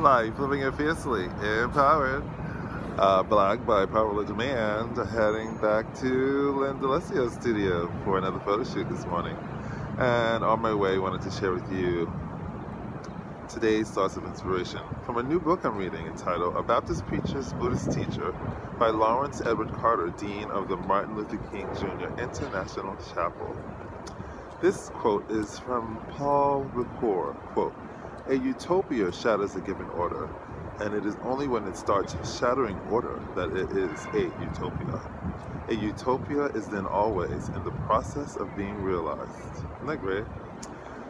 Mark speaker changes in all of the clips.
Speaker 1: Life, living it fiercely, empowered. Uh, Black by Popular Demand, heading back to Lynn D'Alessio's studio for another photo shoot this morning. And on my way, I wanted to share with you today's source of inspiration from a new book I'm reading entitled A Baptist Preacher's Buddhist Teacher by Lawrence Edward Carter, Dean of the Martin Luther King Jr. International Chapel. This quote is from Paul Ricoeur, quote, a utopia shatters a given order, and it is only when it starts shattering order that it is a utopia. A utopia is then always in the process of being realized. Isn't that great?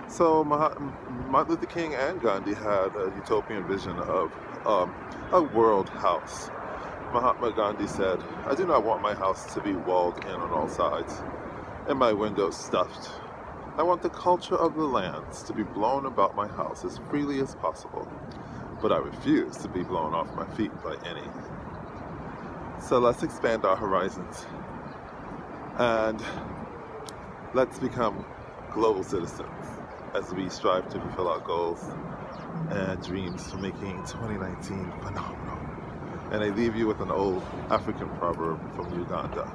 Speaker 1: So Martin Luther King and Gandhi had a utopian vision of um, a world house. Mahatma Gandhi said, I do not want my house to be walled in on all sides and my windows stuffed I want the culture of the lands to be blown about my house as freely as possible, but I refuse to be blown off my feet by any. So let's expand our horizons and let's become global citizens as we strive to fulfill our goals and dreams for making 2019 phenomenal. And I leave you with an old African proverb from Uganda.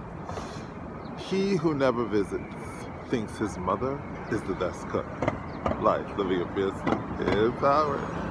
Speaker 1: He who never visits thinks his mother is the best cook. Life, living a business, empowered.